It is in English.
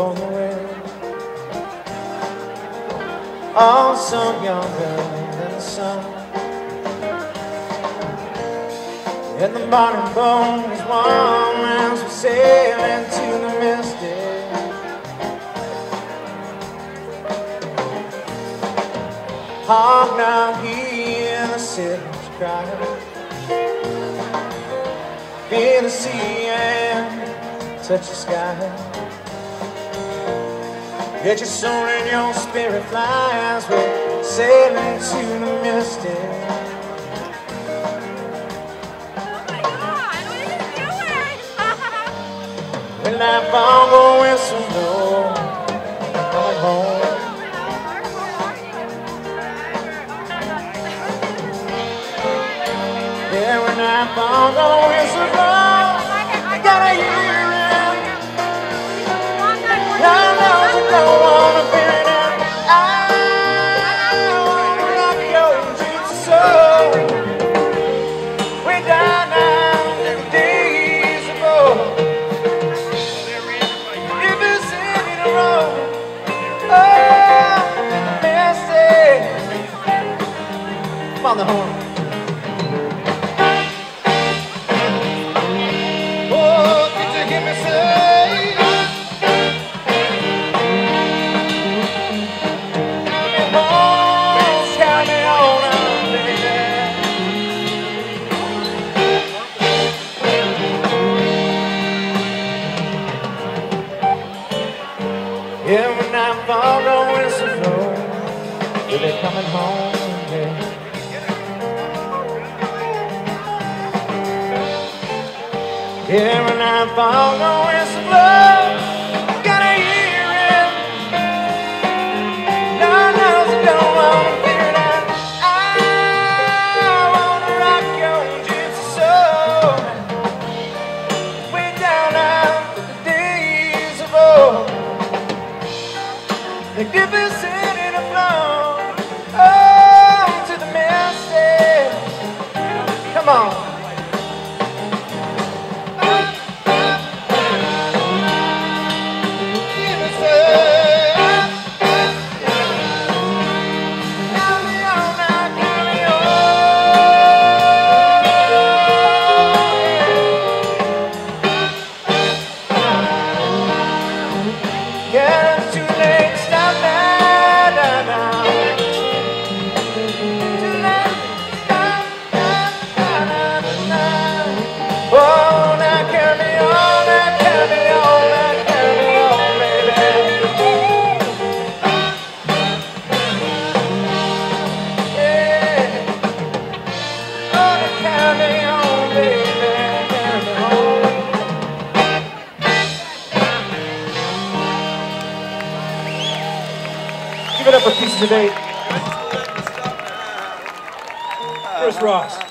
on the way. Oh, so younger than the sun. And the modern bone is warm as we sail into the mystic. Hark now, hear the sailors cry. Feel the sea and touch the sky. Get your soul and your spirit fly as we sail into the misty. When that bongo whistle blow, coming home. Yeah, when that bongo whistle blow, on, the horn. Oh, did you hear me say? Oh, carry on, baby. Yeah, when I fall Too it up for of Eight. Chris Ross.